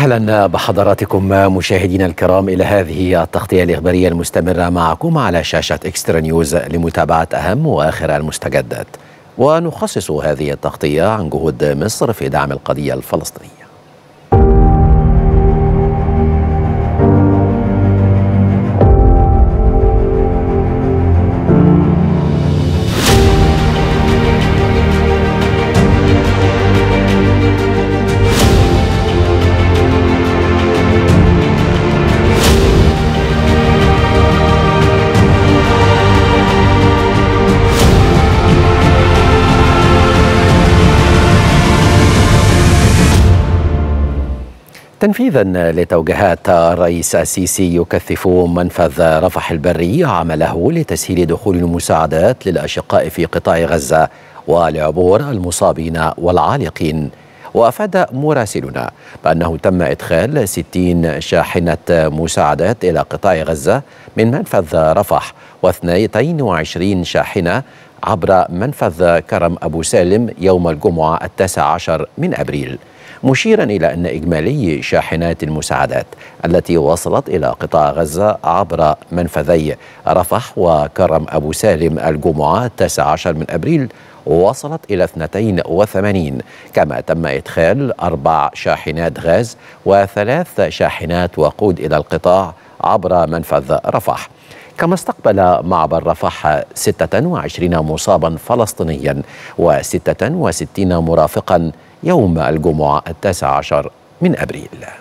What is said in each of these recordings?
أهلا بحضراتكم مشاهدينا الكرام إلى هذه التغطية الإخبارية المستمرة معكم على شاشة إكسترا نيوز لمتابعة أهم وآخر المستجدات. ونخصص هذه التغطية عن جهود مصر في دعم القضية الفلسطينية. تنفيذا لتوجيهات الرئيس السيسي يكثف منفذ رفح البري عمله لتسهيل دخول المساعدات للأشقاء في قطاع غزة ولعبور المصابين والعالقين. وأفاد مراسلنا بأنه تم إدخال 60 شاحنة مساعدات إلى قطاع غزة من منفذ رفح و22 شاحنة عبر منفذ كرم أبو سالم يوم الجمعة التاسع عشر من أبريل. مشيرا إلى أن إجمالي شاحنات المساعدات التي وصلت إلى قطاع غزة عبر منفذي رفح وكرم أبو سالم الجمعة 19 من أبريل وصلت إلى 82 كما تم إدخال أربع شاحنات غاز وثلاث شاحنات وقود إلى القطاع عبر منفذ رفح. كما استقبل معبر رفح 26 مصابا فلسطينيا و66 مرافقا يوم الجمعة التاسع عشر من أبريل.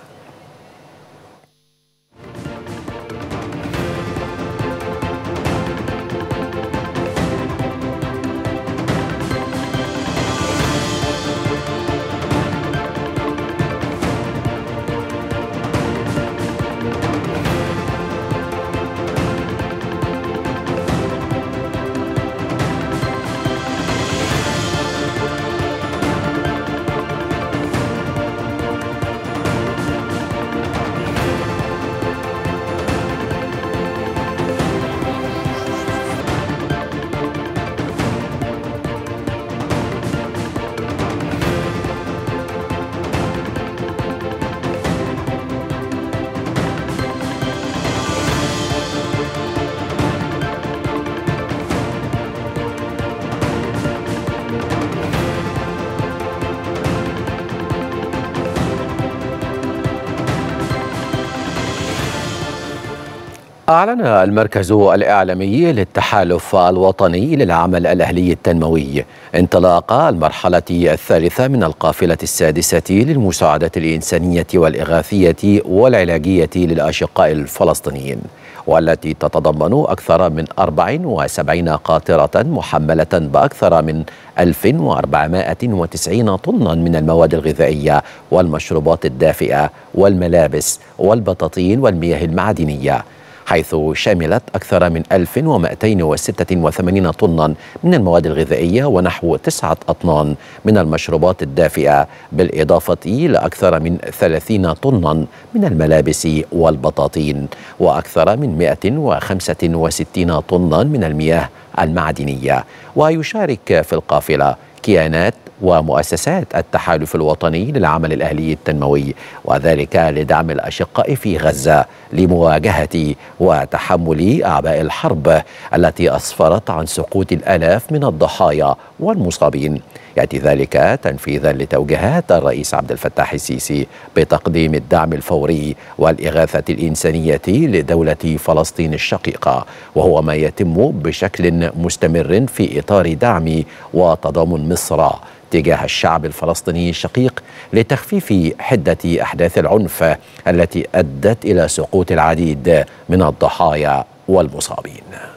أعلن المركز الإعلامي للتحالف الوطني للعمل الأهلي التنموي انطلاق المرحلة الثالثة من القافلة السادسة للمساعدة الإنسانية والإغاثية والعلاجية للأشقاء الفلسطينيين والتي تتضمن أكثر من 74 قاطرة محملة بأكثر من 1490 طنا من المواد الغذائية والمشروبات الدافئة والملابس والبطاطين والمياه المعدنية. حيث شملت أكثر من 1286 طنا من المواد الغذائية ونحو تسعة أطنان من المشروبات الدافئة بالإضافة لأكثر من 30 طنا من الملابس والبطاطين وأكثر من 165 طنا من المياه المعدنية. ويشارك في القافلة كيانات ومؤسسات التحالف الوطني للعمل الأهلي التنموي وذلك لدعم الأشقاء في غزة لمواجهة وتحمل أعباء الحرب التي أسفرت عن سقوط الآلاف من الضحايا والمصابين. يأتي ذلك تنفيذا لتوجيهات الرئيس عبد الفتاح السيسي بتقديم الدعم الفوري والإغاثة الإنسانية لدولة فلسطين الشقيقة وهو ما يتم بشكل مستمر في إطار دعم وتضامن مصر تجاه الشعب الفلسطيني الشقيق لتخفيف حدة أحداث العنف التي أدت إلى سقوط العديد من الضحايا والمصابين.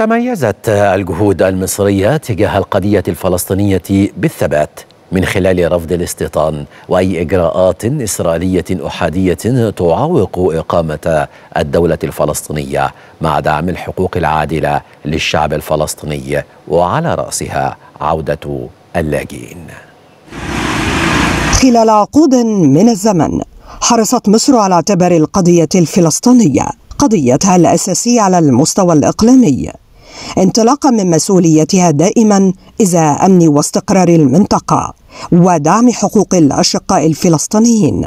تميزت الجهود المصرية تجاه القضية الفلسطينية بالثبات من خلال رفض الاستيطان وأي إجراءات إسرائيلية أحادية تعوق إقامة الدولة الفلسطينية مع دعم الحقوق العادلة للشعب الفلسطيني وعلى رأسها عودة اللاجئين. خلال عقود من الزمن حرصت مصر على اعتبار القضية الفلسطينية قضيتها الاساسيه على المستوى الإقليمي انطلاقا من مسؤوليتها دائما ازاء أمن واستقرار المنطقة ودعم حقوق الأشقاء الفلسطينيين.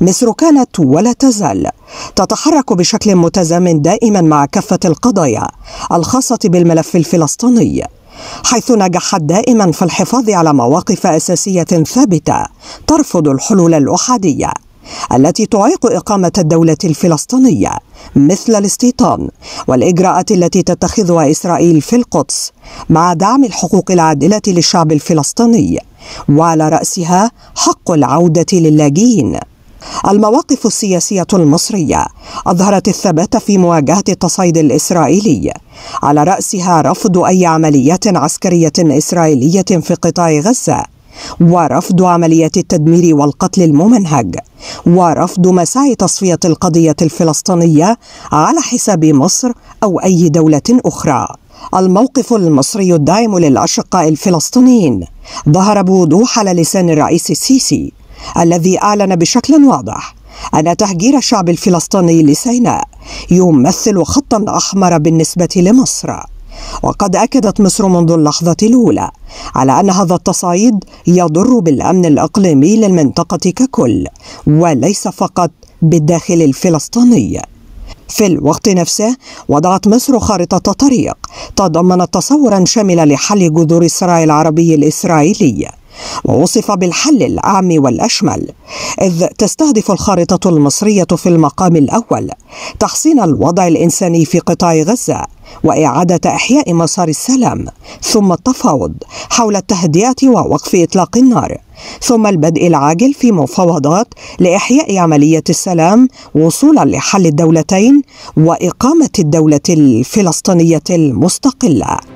مصر كانت ولا تزال تتحرك بشكل متزامن دائما مع كافة القضايا الخاصة بالملف الفلسطيني حيث نجحت دائما في الحفاظ على مواقف أساسية ثابتة ترفض الحلول الأحادية التي تعيق إقامة الدولة الفلسطينية مثل الاستيطان والإجراءات التي تتخذها إسرائيل في القدس مع دعم الحقوق العادلة للشعب الفلسطيني وعلى رأسها حق العودة للاجئين. المواقف السياسية المصرية أظهرت الثبات في مواجهة التصعيد الإسرائيلي على رأسها رفض أي عمليات عسكرية إسرائيلية في قطاع غزة. ورفض عملية التدمير والقتل الممنهج ورفض مساعي تصفية القضية الفلسطينية على حساب مصر أو أي دولة أخرى. الموقف المصري الداعم للأشقاء الفلسطينيين ظهر بوضوح على لسان الرئيس السيسي الذي أعلن بشكل واضح أن تهجير الشعب الفلسطيني لسيناء يمثل خطا أحمر بالنسبة لمصر. وقد أكدت مصر منذ اللحظة الأولى على أن هذا التصعيد يضر بالأمن الإقليمي للمنطقة ككل وليس فقط بالداخل الفلسطيني. في الوقت نفسه وضعت مصر خارطة طريق تضمنت تصورا شاملا لحل جذور الصراع العربي الإسرائيلي. ووصف بالحل الأعم والأشمل إذ تستهدف الخارطة المصرية في المقام الأول تحسين الوضع الإنساني في قطاع غزة وإعادة إحياء مسار السلام ثم التفاوض حول التهدئة ووقف إطلاق النار ثم البدء العاجل في مفاوضات لإحياء عملية السلام وصولا لحل الدولتين وإقامة الدولة الفلسطينية المستقلة.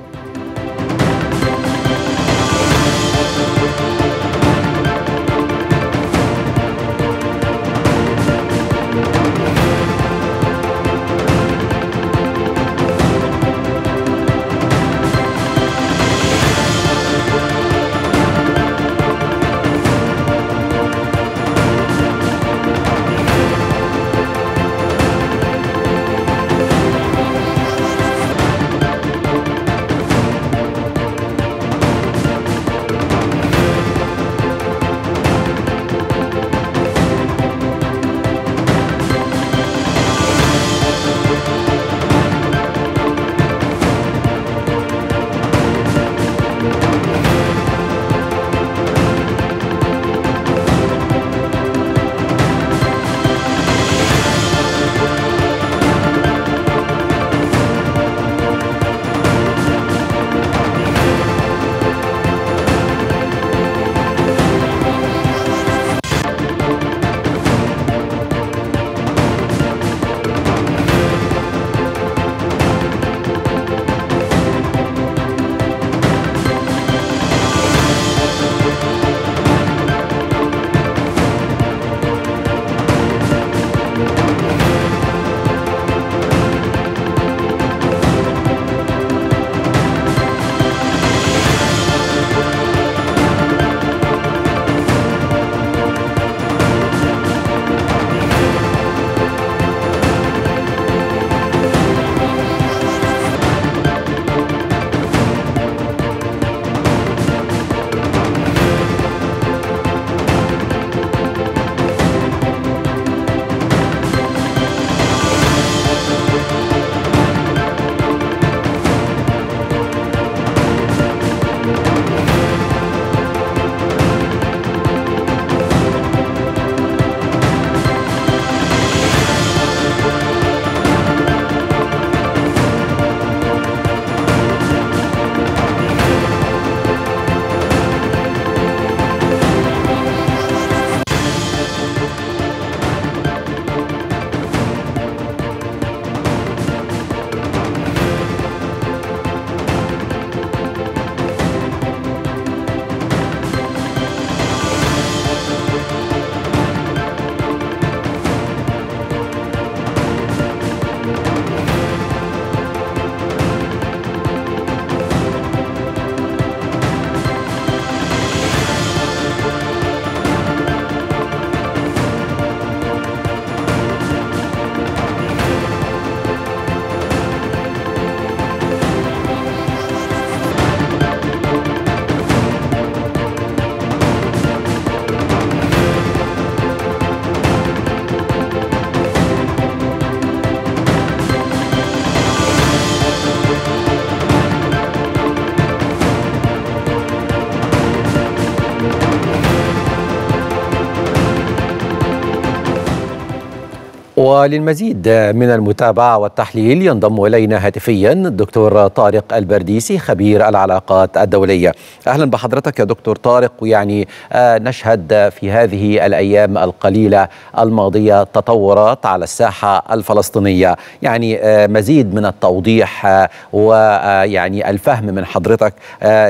وللمزيد من المتابعة والتحليل ينضم إلينا هاتفيا الدكتور طارق البرديسي خبير العلاقات الدولية. أهلا بحضرتك يا دكتور طارق ويعني نشهد في هذه الأيام القليلة الماضية تطورات على الساحة الفلسطينية. يعني مزيد من التوضيح ويعني الفهم من حضرتك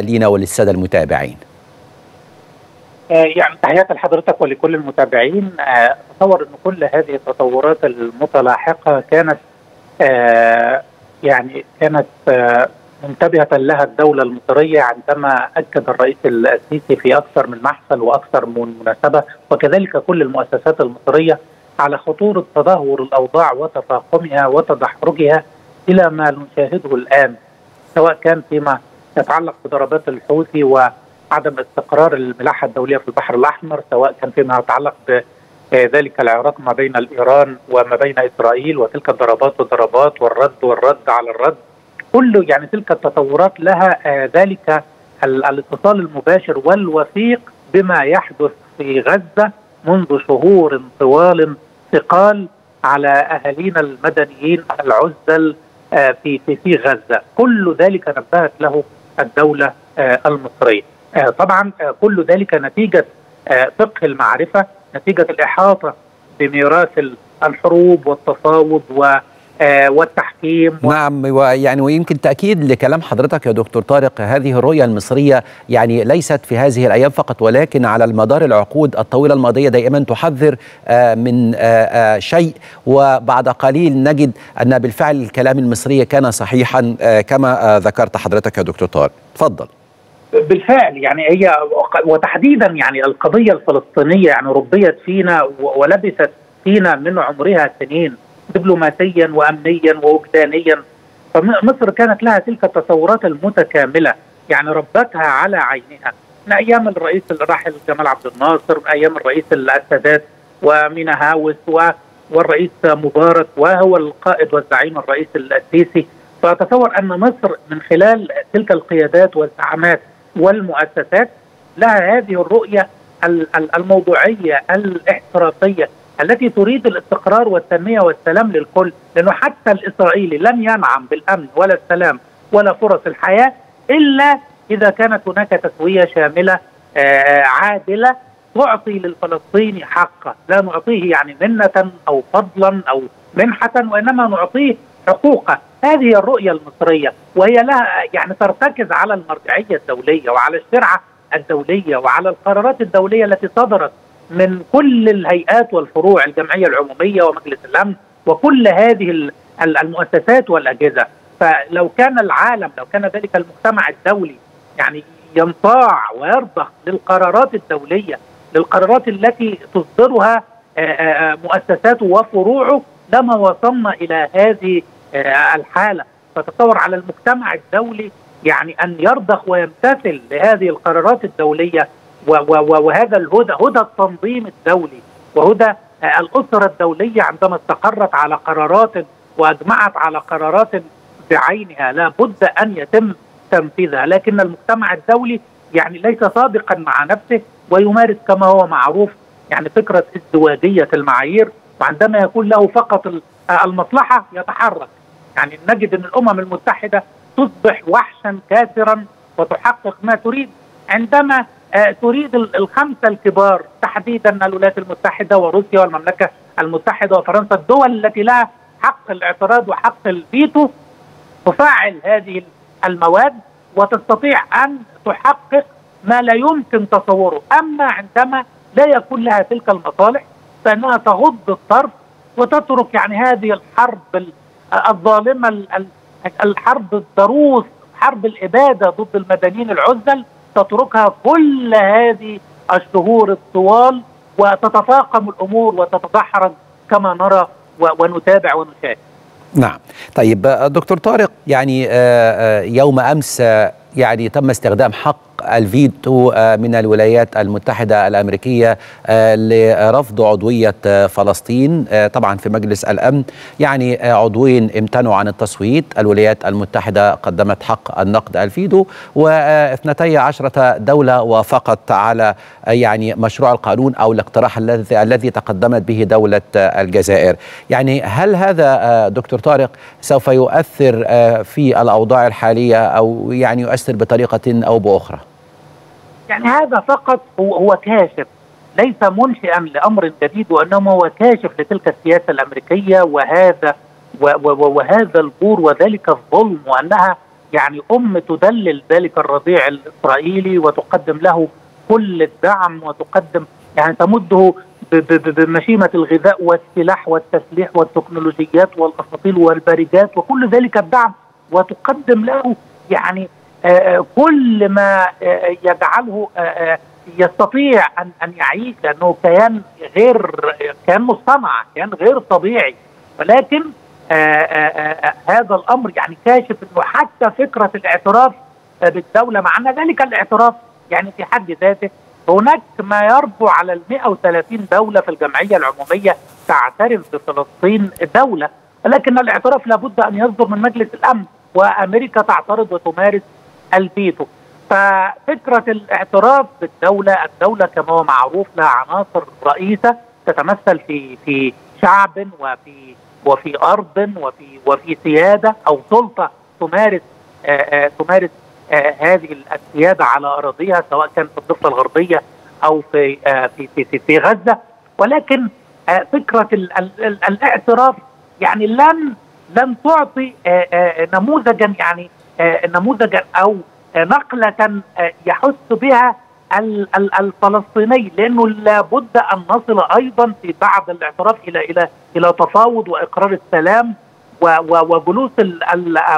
لنا وللسادة المتابعين. يعني تحياتي لحضرتك ولكل المتابعين. أتصور إن كل هذه التطورات المتلاحقة كانت يعني كانت منتبهة لها الدولة المصرية عندما أكد الرئيس السيسي في أكثر من محفل وأكثر من مناسبة وكذلك كل المؤسسات المصرية على خطورة تدهور الأوضاع وتفاقمها وتدحرجها إلى ما نشاهده الآن سواء كان فيما يتعلق بضربات الحوثي و عدم استقرار الملاحة الدولية في البحر الأحمر سواء كان فيما يتعلق بذلك العراق ما بين الإيران وما بين إسرائيل وتلك الضربات والضربات والرد والرد على الرد كل يعني تلك التطورات لها ذلك الاتصال المباشر والوثيق بما يحدث في غزة منذ شهور طوال ثقال على أهالينا المدنيين العزل في في في غزة، كل ذلك نبهت له الدولة المصرية. طبعا كل ذلك نتيجة فقه المعرفة نتيجة الإحاطة بميراث الحروب والتفاوض و والتحكيم نعم ويعني ويمكن تأكيد لكلام حضرتك يا دكتور طارق هذه الرؤية المصرية يعني ليست في هذه الأيام فقط ولكن على المدار العقود الطويلة الماضية دائما تحذر من شيء. وبعد قليل نجد أن بالفعل الكلام المصري كان صحيحا كما ذكرت حضرتك يا دكتور طارق. تفضل. بالفعل يعني هي وتحديدا يعني القضية الفلسطينية يعني ربيت فينا ولبثت فينا من عمرها سنين دبلوماسيا وامنيا ووجدانيا. فمصر كانت لها تلك التصورات المتكاملة يعني ربتها على عينها. من أيام الرئيس الراحل جمال عبد الناصر من أيام الرئيس السادات ومينا هاوس والرئيس مبارك وهو القائد والزعيم الرئيس السيسي فأتصور أن مصر من خلال تلك القيادات والزعامات والمؤسسات لها هذه الرؤية الموضوعية الاحترافية التي تريد الاستقرار والتنمية والسلام للكل لأنه حتى الإسرائيلي لن ينعم بالأمن ولا السلام ولا فرص الحياة إلا إذا كانت هناك تسوية شاملة عادلة تعطي للفلسطيني حقه. لا نعطيه يعني منة أو فضلا أو منحة وإنما نعطيه حقوقه. هذه الرؤية المصرية وهي لها يعني ترتكز على المرجعية الدولية وعلى الشرعة الدولية وعلى القرارات الدولية التي صدرت من كل الهيئات والفروع الجمعية العمومية ومجلس الأمن وكل هذه المؤسسات والأجهزة. فلو كان العالم لو كان ذلك المجتمع الدولي يعني ينطاع ويرضخ للقرارات الدولية للقرارات التي تصدرها مؤسساته وفروعه لما وصلنا إلى هذه الحالة فتصور على المجتمع الدولي يعني أن يرضخ ويمتثل لهذه القرارات الدولية وهذا الهدى هدى التنظيم الدولي وهدى الأسرة الدولية عندما استقرت على قرارات وأجمعت على قرارات بعينها لا بد أن يتم تنفيذها. لكن المجتمع الدولي يعني ليس صادقا مع نفسه ويمارس كما هو معروف يعني فكرة ازدواجية المعايير وعندما يكون له فقط المصلحة يتحرك. يعني نجد أن الأمم المتحدة تصبح وحشا كاسرا وتحقق ما تريد. عندما آه تريد الخمسة الكبار تحديدا الولايات المتحدة وروسيا والمملكة المتحدة وفرنسا الدول التي لها حق الاعتراض وحق الفيتو تفعل هذه المواد وتستطيع أن تحقق ما لا يمكن تصوره. أما عندما لا يكون لها تلك المصالح فإنها تغض الطرف وتترك يعني هذه الحرب الظالمه الحرب الضروس حرب الإبادة ضد المدنيين العزل تتركها كل هذه الشهور الطوال وتتفاقم الأمور وتتدحرج كما نرى ونتابع ونشاهد. نعم طيب دكتور طارق يعني يوم أمس يعني تم استخدام حق الفيتو من الولايات المتحدة الأمريكية لرفض عضوية فلسطين. طبعا في مجلس الأمن يعني عضوين امتنعوا عن التصويت. الولايات المتحدة قدمت حق النقد الفيتو واثنتي عشرة دولة وافقت على يعني مشروع القانون أو الاقتراح الذي الذي تقدمت به دولة الجزائر. يعني هل هذا دكتور طارق سوف يؤثر في الأوضاع الحالية أو يعني يؤثر بطريقة أو بأخرى. يعني هذا فقط هو, كاشف ليس منشئا لأمر جديد وإنما هو كاشف لتلك السياسة الأمريكية وهذا وهذا البور وذلك الظلم وأنها يعني أم تدلل ذلك الرضيع الإسرائيلي وتقدم له كل الدعم وتقدم يعني تمده بمشيمة الغذاء والسلاح والتسليح والتكنولوجيات والأساطيل والبارجات وكل ذلك الدعم وتقدم له يعني كل ما آه يجعله آه يستطيع أن أن يعيش لأنه كيان غير كيان مصطنع كيان غير طبيعي. ولكن هذا الأمر يعني كاشف إنه حتى فكرة الاعتراف بالدولة مع أن ذلك الاعتراف يعني في حد ذاته هناك ما يربو على ال 130 دولة في الجمعية العمومية تعترف بفلسطين دولة. ولكن الاعتراف لابد أن يصدر من مجلس الأمن وأمريكا تعترض وتمارس الفيتو ففكرة الاعتراف بالدولة الدولة كما هو معروف لها عناصر رئيسة تتمثل في في شعب وفي وفي أرض وفي وفي سيادة أو سلطة تمارس آآ آآ تمارس آآ هذه السيادة على أراضيها سواء كان في الضفة الغربية أو في في في, في, في غزة. ولكن فكرة ال ال ال الاعتراف يعني لن لن تعطي نموذجا يعني نموذجا أو نقلة يحس بها الفلسطيني لأنه لابد أن نصل أيضا في بعد الاعتراف إلى إلى إلى تفاوض وإقرار السلام وجلوس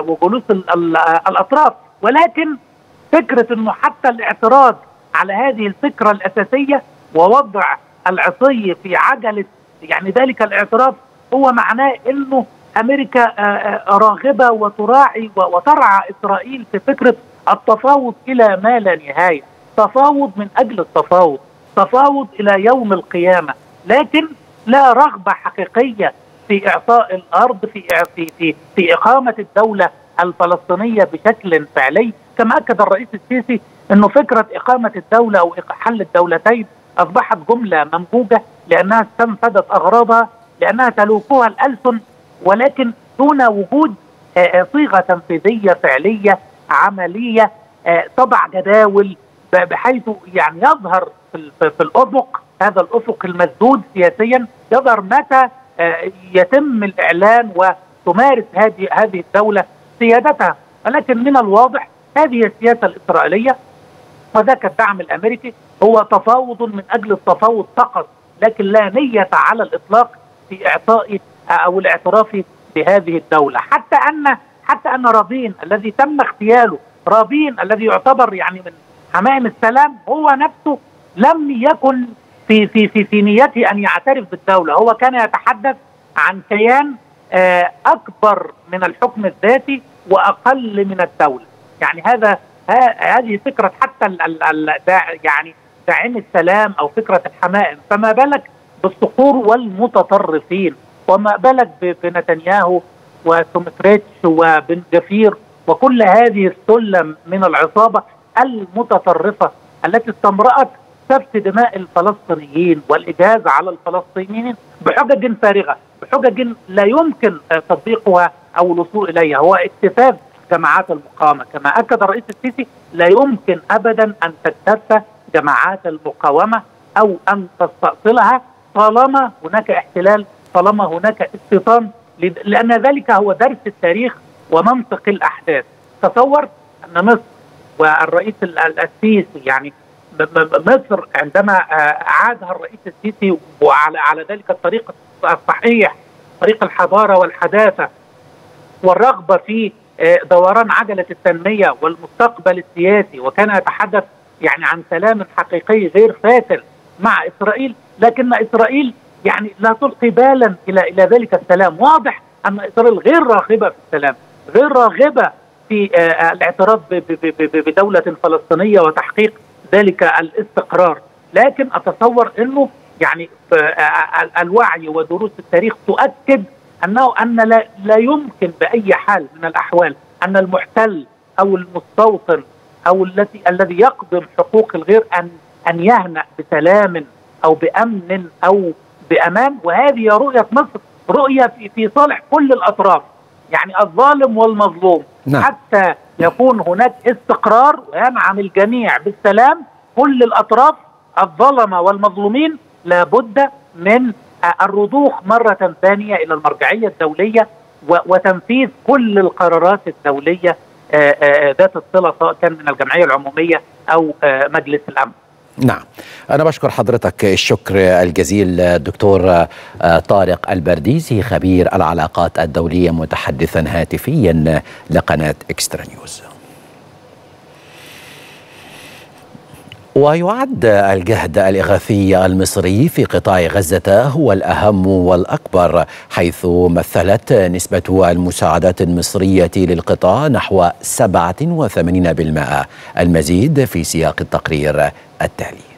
وجلوس ال الأطراف. ولكن فكرة إنه حتى الاعتراض على هذه الفكرة الأساسية ووضع العصي في عجلة يعني ذلك الاعتراف هو معناه إنه أمريكا راغبة وتراعي وترعى إسرائيل في فكرة التفاوض إلى ما لا نهاية. تفاوض من أجل التفاوض تفاوض إلى يوم القيامة. لكن لا رغبة حقيقية في إعطاء الأرض في في في, في إقامة الدولة الفلسطينية بشكل فعلي. كما أكد الرئيس السيسي إنه فكرة إقامة الدولة أو حل الدولتين أصبحت جملة ممجوجه لأنها استنفذت أغراضها لأنها تلوكها الألسن ولكن دون وجود صيغة تنفيذية فعلية عملية تضع جداول بحيث يعني يظهر في, في الأفق هذا الأفق المسدود سياسيا يظهر متى يتم الإعلان وتمارس هذه هذه الدولة سيادتها. ولكن من الواضح هذه السياسة الإسرائيلية وذاك الدعم الأمريكي هو تفاوض من أجل التفاوض فقط لكن لا نية على الإطلاق في إعطاء أو الاعتراف بهذه الدولة. حتى ان حتى أن رابين الذي تم اغتياله رابين الذي يعتبر يعني من حمائم السلام هو نفسه لم يكن في في في, في نيته أن يعترف بالدولة. هو كان يتحدث عن كيان أكبر من الحكم الذاتي وأقل من الدولة. يعني هذا هذه فكرة حتى ال ال يعني داعم السلام أو فكرة الحمائم. فما بالك بالصقور والمتطرفين. وما بالك بنتنياهو وسومتريتش وبن جفير وكل هذه السلم من العصابة المتطرفة التي استمرأت سفك دماء الفلسطينيين والاجهاز على الفلسطينيين بحجج فارغة، بحجج لا يمكن تطبيقها أو الوصول إليها، هو اكتفاف جماعات المقاومة، كما أكد الرئيس السيسي لا يمكن ابدا أن تكتف جماعات المقاومة أو أن تستأصلها طالما هناك احتلال، طالما هناك استيطان لأن ذلك هو درس التاريخ ومنطق الأحداث. تصور أن مصر والرئيس السيسي يعني مصر عندما اعادها الرئيس السيسي وعلى على ذلك الطريق الصحيح طريق الحضارة والحداثة والرغبة في دوران عجلة التنمية والمستقبل السياسي وكان يتحدث يعني عن سلام حقيقي غير فاتر مع إسرائيل لكن إسرائيل يعني لا تلقي بالا إلى إلى ذلك السلام. واضح أن اسرائيل غير راغبة في السلام. غير راغبة في الاعتراف بدولة فلسطينية وتحقيق ذلك الاستقرار. لكن أتصور إنه يعني الوعي ودروس التاريخ تؤكد انه أن لا, لا يمكن بأي حال من الأحوال أن المحتل أو المستوطن أو الذي الذي يقدم حقوق الغير ان أن يهنأ بسلام أو بأمن أو بامان وهذه رؤية مصر رؤية في, في صالح كل الأطراف يعني الظالم والمظلوم نعم. حتى يكون هناك استقرار وينعم الجميع بالسلام كل الأطراف الظلمة والمظلومين لابد من الرضوخ مرة ثانية إلى المرجعية الدولية وتنفيذ كل القرارات الدولية ذات الصله سواء كان من الجمعية العمومية أو مجلس الأمن. نعم. أنا بشكر حضرتك الشكر الجزيل الدكتور طارق البرديسي خبير العلاقات الدولية متحدثا هاتفيا لقناة إكسترا نيوز. ويعد الجهد الإغاثي المصري في قطاع غزة هو الأهم والأكبر حيث مثلت نسبة المساعدات المصرية للقطاع نحو 87% المزيد في سياق التقرير التالي.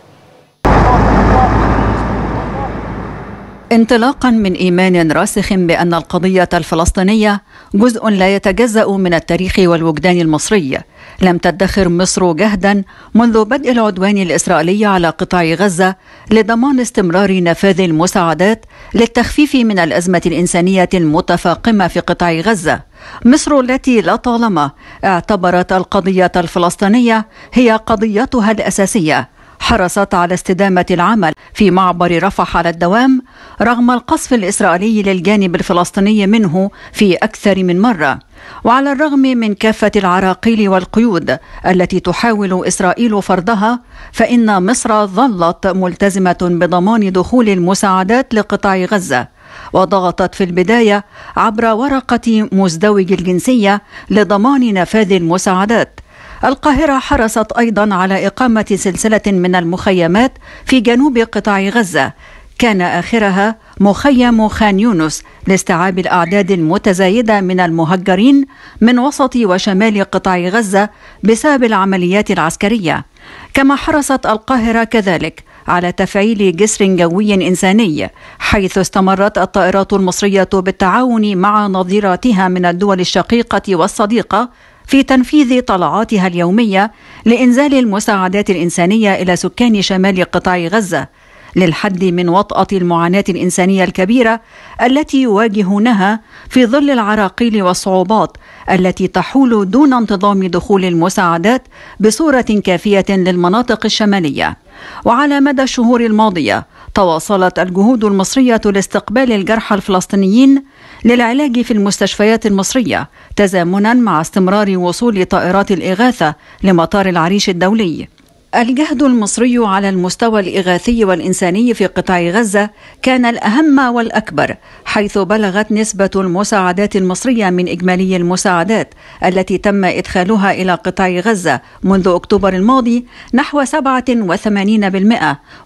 انطلاقا من إيمان راسخ بأن القضية الفلسطينية جزء لا يتجزأ من التاريخ والوجدان المصري لم تدخر مصر جهدا منذ بدء العدوان الإسرائيلي على قطاع غزة لضمان استمرار نفاذ المساعدات للتخفيف من الأزمة الإنسانية المتفاقمة في قطاع غزة. مصر التي لطالما اعتبرت القضية الفلسطينية هي قضيتها الأساسية حرصت على استدامة العمل في معبر رفح على الدوام رغم القصف الإسرائيلي للجانب الفلسطيني منه في أكثر من مرة وعلى الرغم من كافة العراقيل والقيود التي تحاول إسرائيل فرضها فإن مصر ظلت ملتزمة بضمان دخول المساعدات لقطاع غزة وضغطت في البداية عبر ورقة مزدوج الجنسية لضمان نفاذ المساعدات. القاهرة حرصت أيضا على إقامة سلسلة من المخيمات في جنوب قطاع غزة. كان آخرها مخيم خان يونس لاستيعاب الأعداد المتزايدة من المهجرين من وسط وشمال قطاع غزة بسبب العمليات العسكرية. كما حرصت القاهرة كذلك على تفعيل جسر جوي إنساني حيث استمرت الطائرات المصرية بالتعاون مع نظيراتها من الدول الشقيقة والصديقة في تنفيذ طلعاتها اليومية لإنزال المساعدات الإنسانية إلى سكان شمال قطاع غزة للحد من وطأة المعاناة الإنسانية الكبيرة التي يواجهونها في ظل العراقيل والصعوبات التي تحول دون انتظام دخول المساعدات بصورة كافية للمناطق الشمالية. وعلى مدى الشهور الماضية تواصلت الجهود المصرية لاستقبال الجرحى الفلسطينيين للعلاج في المستشفيات المصرية تزامنا مع استمرار وصول طائرات الإغاثة لمطار العريش الدولي. الجهد المصري على المستوى الإغاثي والإنساني في قطاع غزة كان الأهم والأكبر حيث بلغت نسبة المساعدات المصرية من إجمالي المساعدات التي تم إدخالها إلى قطاع غزة منذ أكتوبر الماضي نحو 87%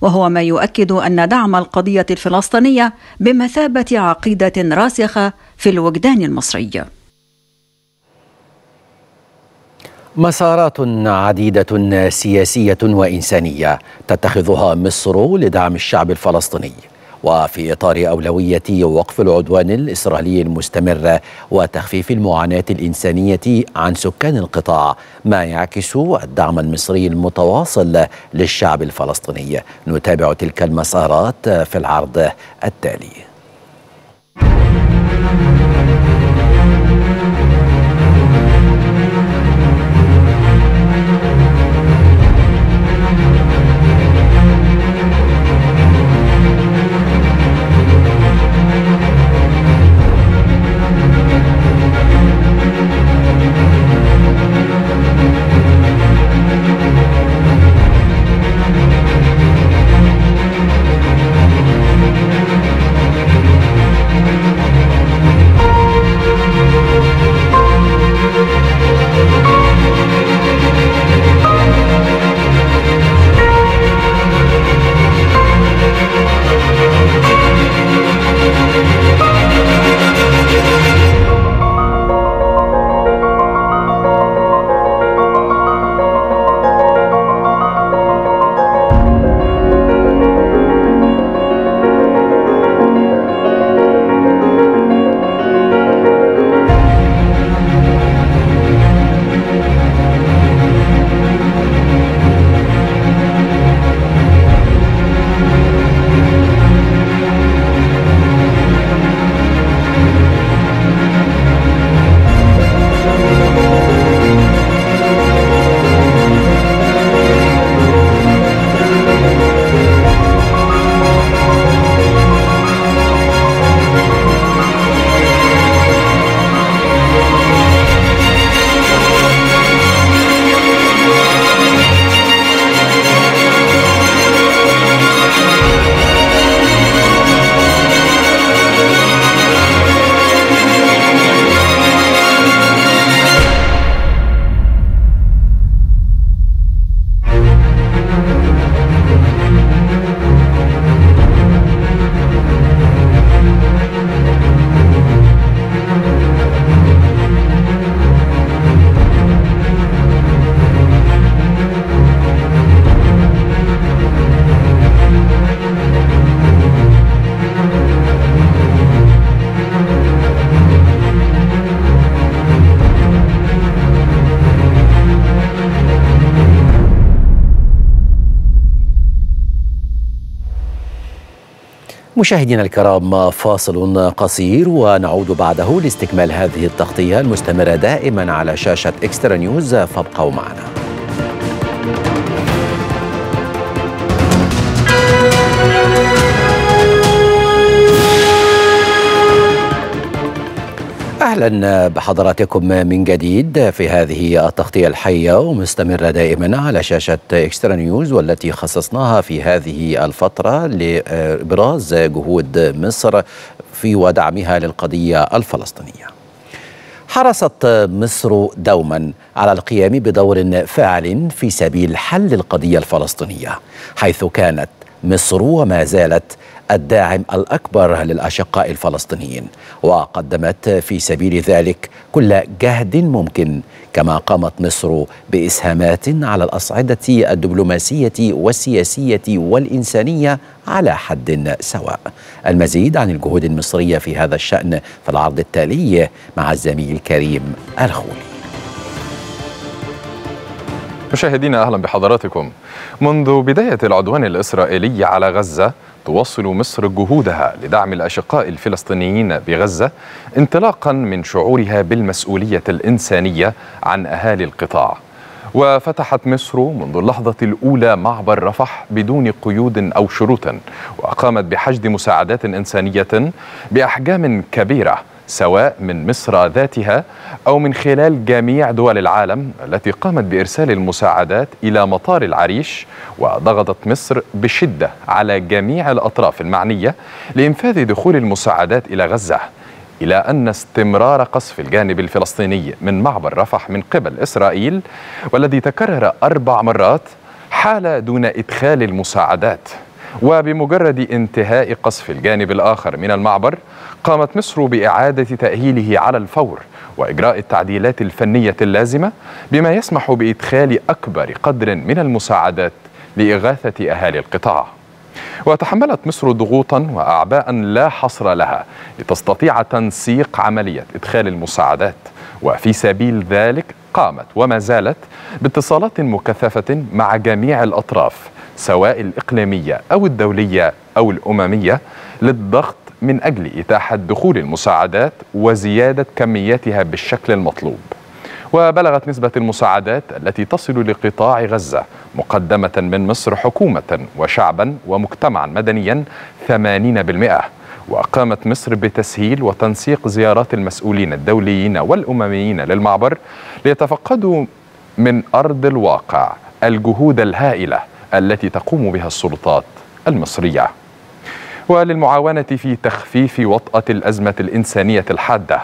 وهو ما يؤكد أن دعم القضية الفلسطينية بمثابة عقيدة راسخة في الوجدان المصري. مسارات عديدة سياسية وإنسانية تتخذها مصر لدعم الشعب الفلسطيني. وفي إطار أولوية وقف العدوان الإسرائيلي المستمر وتخفيف المعاناة الإنسانية عن سكان القطاع ما يعكس الدعم المصري المتواصل للشعب الفلسطيني. نتابع تلك المسارات في العرض التالي. مشاهدينا الكرام فاصل قصير ونعود بعده لاستكمال هذه التغطية المستمرة دائما على شاشة إكسترا نيوز فابقوا معنا. أهلا بحضراتكم من جديد في هذه التغطية الحية ومستمرة دائما على شاشة إكسترا نيوز والتي خصصناها في هذه الفترة لإبراز جهود مصر في ودعمها للقضية الفلسطينية. حرصت مصر دوما على القيام بدور فاعل في سبيل حل القضية الفلسطينية حيث كانت مصر وما زالت الداعم الأكبر للأشقاء الفلسطينيين وقدمت في سبيل ذلك كل جهد ممكن كما قامت مصر بإسهامات على الأصعدة الدبلوماسية والسياسية والإنسانية على حد سواء. المزيد عن الجهود المصرية في هذا الشأن في العرض التالي مع الزميل كريم الخولي. مشاهدينا أهلا بحضراتكم. منذ بداية العدوان الإسرائيلي على غزة تواصل مصر جهودها لدعم الأشقاء الفلسطينيين بغزة انطلاقا من شعورها بالمسؤولية الإنسانية عن أهالي القطاع. وفتحت مصر منذ اللحظة الأولى معبر رفح بدون قيود أو شروط وأقامت بحشد مساعدات إنسانية بأحجام كبيرة سواء من مصر ذاتها أو من خلال جميع دول العالم التي قامت بإرسال المساعدات إلى مطار العريش وضغطت مصر بشدة على جميع الأطراف المعنية لإنفاذ دخول المساعدات إلى غزة إلى أن استمرار قصف الجانب الفلسطيني من معبر رفح من قبل إسرائيل والذي تكرر أربع مرات حال دون إدخال المساعدات. وبمجرد انتهاء قصف الجانب الآخر من المعبر قامت مصر بإعادة تأهيله على الفور وإجراء التعديلات الفنية اللازمة بما يسمح بإدخال أكبر قدر من المساعدات لإغاثة أهالي القطاع. وتحملت مصر ضغوطا واعباء لا حصر لها لتستطيع تنسيق عملية إدخال المساعدات وفي سبيل ذلك قامت وما زالت باتصالات مكثفة مع جميع الأطراف سواء الإقليمية أو الدولية أو الأممية للضغط من أجل إتاحة دخول المساعدات وزيادة كمياتها بالشكل المطلوب. وبلغت نسبة المساعدات التي تصل لقطاع غزة مقدمة من مصر حكومة وشعبا ومجتمعا مدنيا 80% وقامت مصر بتسهيل وتنسيق زيارات المسؤولين الدوليين والأمميين للمعبر ليتفقدوا من أرض الواقع الجهود الهائلة التي تقوم بها السلطات المصرية. وللمعاونة في تخفيف وطأة الأزمة الإنسانية الحادة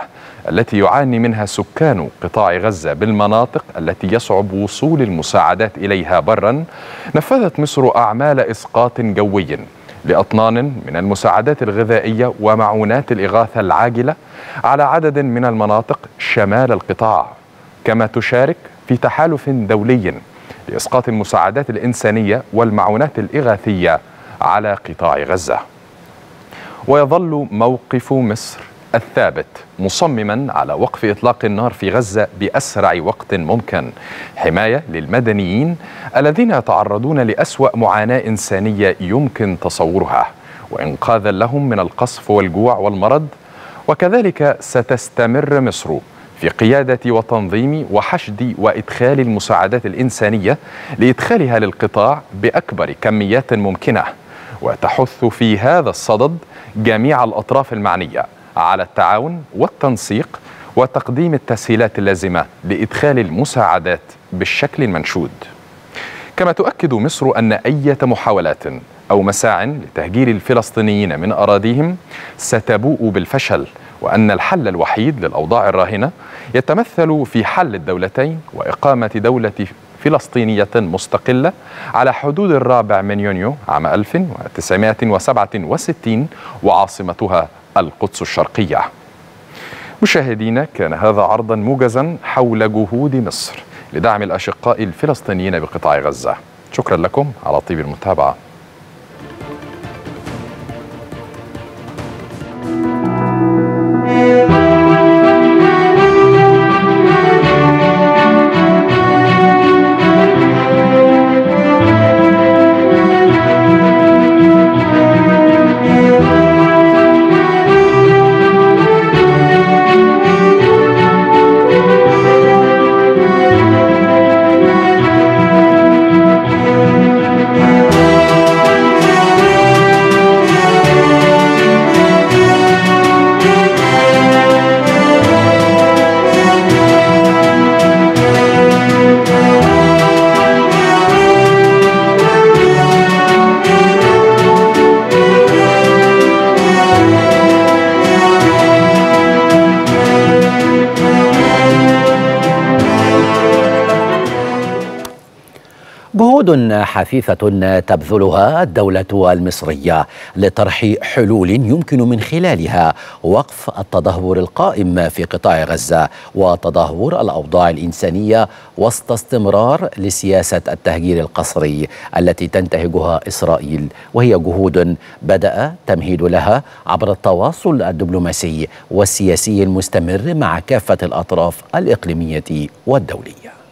التي يعاني منها سكان قطاع غزة بالمناطق التي يصعب وصول المساعدات إليها برا نفذت مصر أعمال إسقاط جوي لأطنان من المساعدات الغذائية ومعونات الإغاثة العاجلة على عدد من المناطق شمال القطاع كما تشارك في تحالف دولي لإسقاط المساعدات الإنسانية والمعونات الإغاثية على قطاع غزة. ويظل موقف مصر الثابت مصمما على وقف إطلاق النار في غزة بأسرع وقت ممكن. حماية للمدنيين الذين يتعرضون لأسوأ معاناة إنسانية يمكن تصورها وإنقاذا لهم من القصف والجوع والمرض. وكذلك ستستمر مصر في قيادة وتنظيم وحشد وإدخال المساعدات الإنسانية لإدخالها للقطاع بأكبر كميات ممكنة وتحث في هذا الصدد جميع الأطراف المعنية على التعاون والتنسيق وتقديم التسهيلات اللازمة لإدخال المساعدات بالشكل المنشود. كما تؤكد مصر أن أي محاولات أو مساع لتهجير الفلسطينيين من أراضيهم ستبوء بالفشل وأن الحل الوحيد للأوضاع الراهنة يتمثل في حل الدولتين وإقامة دولة فلسطينية مستقلة على حدود الرابع من يونيو عام 1967 وعاصمتها القدس الشرقية. مشاهدينا كان هذا عرضا موجزا حول جهود مصر لدعم الأشقاء الفلسطينيين بقطاع غزة. شكرا لكم على طيب المتابعة. you. جهود حثيثة تبذلها الدولة المصرية لطرح حلول يمكن من خلالها وقف التدهور القائم في قطاع غزة وتدهور الأوضاع الإنسانية وسط استمرار لسياسة التهجير القسري التي تنتهجها إسرائيل وهي جهود بدأ تمهيد لها عبر التواصل الدبلوماسي والسياسي المستمر مع كافة الأطراف الإقليمية والدولية.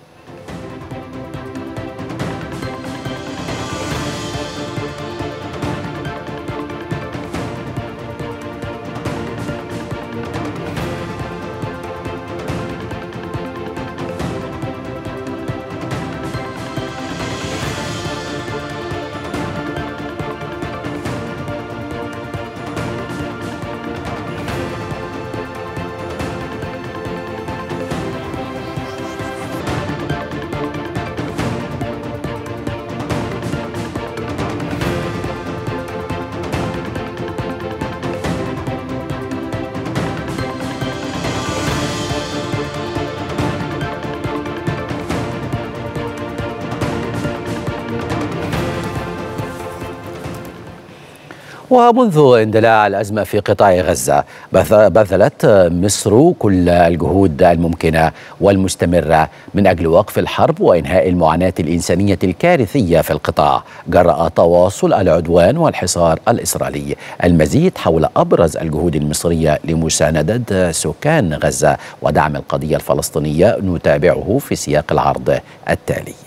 ومنذ اندلاع الأزمة في قطاع غزة بذلت مصر كل الجهود الممكنة والمستمرة من أجل وقف الحرب وإنهاء المعاناة الإنسانية الكارثية في القطاع جراء تواصل العدوان والحصار الإسرائيلي المزيد حول أبرز الجهود المصرية لمساندة سكان غزة ودعم القضية الفلسطينية نتابعه في سياق العرض التالي.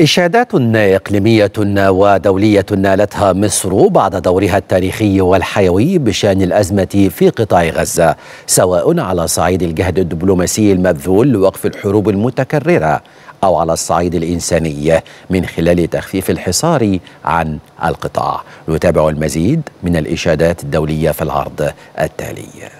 إشادات إقليمية ودولية نالتها مصر بعد دورها التاريخي والحيوي بشأن الأزمة في قطاع غزة سواء على صعيد الجهد الدبلوماسي المبذول لوقف الحروب المتكررة أو على الصعيد الإنساني من خلال تخفيف الحصار عن القطاع. نتابع المزيد من الإشادات الدولية في العرض التالي.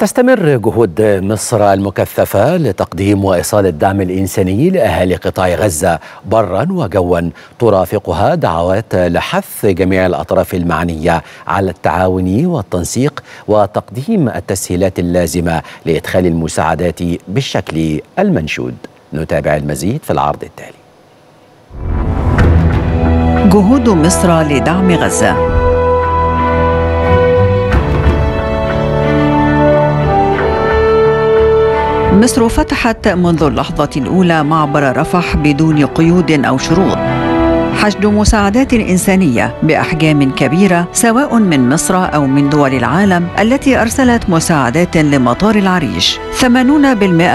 تستمر جهود مصر المكثفة لتقديم وإيصال الدعم الإنساني لأهالي قطاع غزة برا وجوا. ترافقها دعوات لحث جميع الأطراف المعنية على التعاون والتنسيق وتقديم التسهيلات اللازمة لإدخال المساعدات بالشكل المنشود. نتابع المزيد في العرض التالي. جهود مصر لدعم غزة. مصر فتحت منذ اللحظة الأولى معبر رفح بدون قيود أو شروط. حشد مساعدات إنسانية بأحجام كبيرة سواء من مصر أو من دول العالم التي أرسلت مساعدات لمطار العريش. 80%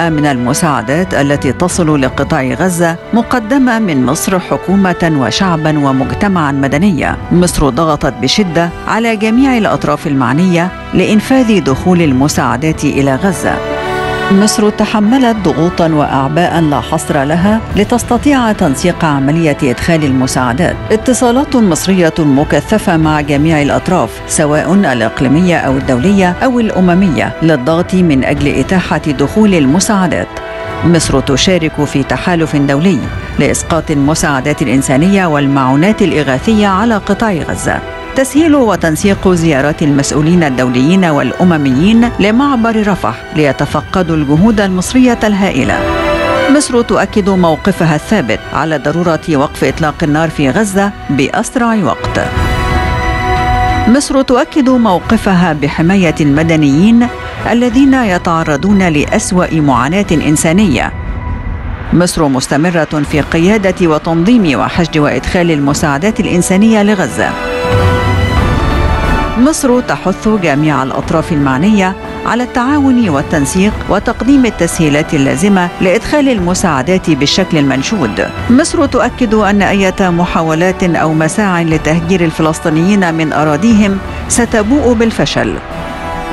من المساعدات التي تصل لقطاع غزة مقدمة من مصر حكومة وشعبا ومجتمعا مدنيا. مصر ضغطت بشدة على جميع الأطراف المعنية لإنفاذ دخول المساعدات إلى غزة. مصر تحملت ضغوطا واعباء لا حصر لها لتستطيع تنسيق عملية إدخال المساعدات. اتصالات مصرية مكثفة مع جميع الأطراف سواء الإقليمية أو الدولية أو الأممية للضغط من أجل إتاحة دخول المساعدات. مصر تشارك في تحالف دولي لإسقاط المساعدات الإنسانية والمعونات الإغاثية على قطاع غزة. تسهيل وتنسيق زيارات المسؤولين الدوليين والأمميين لمعبر رفح ليتفقدوا الجهود المصرية الهائلة. مصر تؤكد موقفها الثابت على ضرورة وقف إطلاق النار في غزة بأسرع وقت. مصر تؤكد موقفها بحماية المدنيين الذين يتعرضون لأسوأ معاناة إنسانية. مصر مستمرة في قيادة وتنظيم وحشد وإدخال المساعدات الإنسانية لغزة. مصر تحث جميع الأطراف المعنية على التعاون والتنسيق وتقديم التسهيلات اللازمة لإدخال المساعدات بالشكل المنشود. مصر تؤكد أن أي محاولات أو مساع لتهجير الفلسطينيين من أراضيهم ستبوء بالفشل.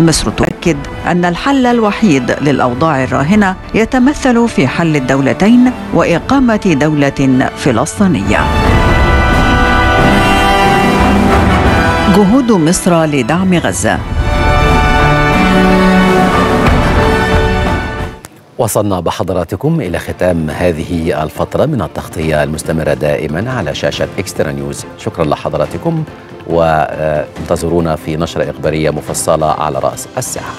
مصر تؤكد أن الحل الوحيد للأوضاع الراهنة يتمثل في حل الدولتين وإقامة دولة فلسطينية. جهود مصر لدعم غزة. وصلنا بحضراتكم إلى ختام هذه الفترة من التغطية المستمرة دائما على شاشة إكسترا نيوز. شكرا لحضراتكم وانتظرونا في نشرة إخبارية مفصلة على رأس الساعة.